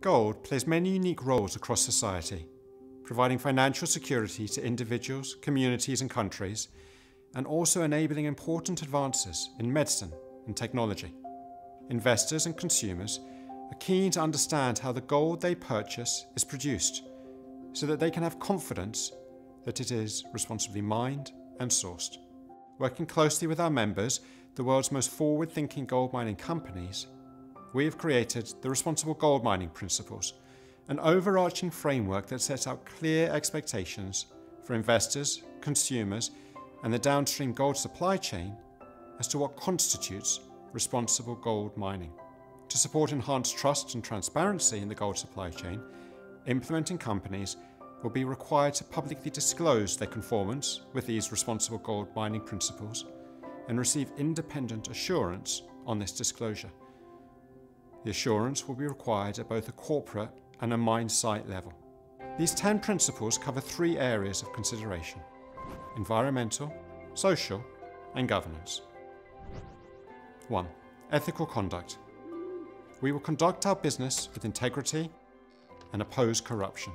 Gold plays many unique roles across society, providing financial security to individuals, communities, and countries, and also enabling important advances in medicine and technology. Investors and consumers are keen to understand how the gold they purchase is produced so that they can have confidence that it is responsibly mined and sourced. Working closely with our members, the world's most forward thinking gold mining companies, we have created the Responsible Gold Mining Principles, an overarching framework that sets out clear expectations for investors, consumers, and the downstream gold supply chain as to what constitutes responsible gold mining. To support enhanced trust and transparency in the gold supply chain, implementing companies will be required to publicly disclose their conformance with these responsible gold mining principles and receive independent assurance on this disclosure. The assurance will be required at both a corporate and a mine site level. These 10 principles cover three areas of consideration environmental, social, and governance. 1. Ethical conduct. We will conduct our business with integrity and oppose corruption.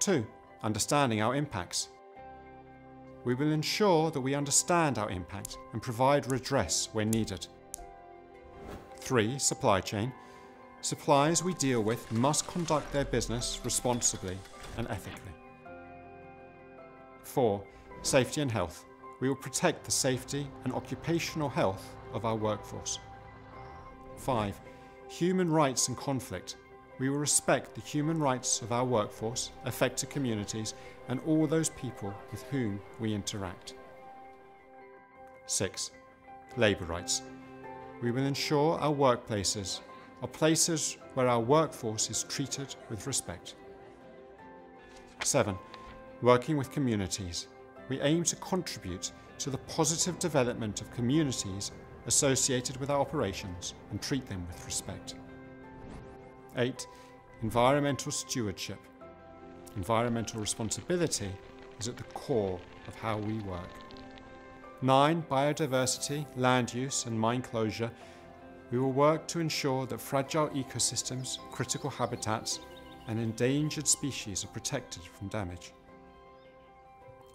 2. Understanding our impacts. We will ensure that we understand our impact and provide redress where needed. 3. Supply chain. Suppliers we deal with must conduct their business responsibly and ethically. 4. Safety and health. We will protect the safety and occupational health of our workforce. 5. Human rights and conflict. We will respect the human rights of our workforce, affected communities, and all those people with whom we interact. 6. Labour rights. We will ensure our workplaces are places where our workforce is treated with respect. 7. Working with communities. We aim to contribute to the positive development of communities associated with our operations and treat them with respect. 8. Environmental stewardship. Environmental responsibility is at the core of how we work. 9. Biodiversity, land use and mine closure. We will work to ensure that fragile ecosystems, critical habitats and endangered species are protected from damage.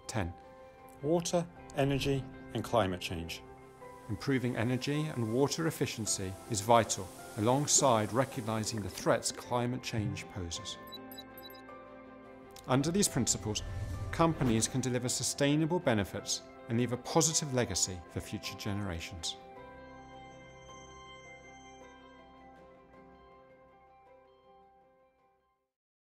10. Water, energy and climate change. Improving energy and water efficiency is vital alongside recognising the threats climate change poses. Under these principles, companies can deliver sustainable benefits and leave a positive legacy for future generations.